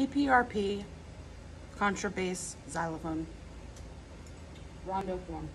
PPRP contrabass xylophone. Rondo form.